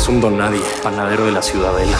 Es un don nadie, panadero de la ciudadela.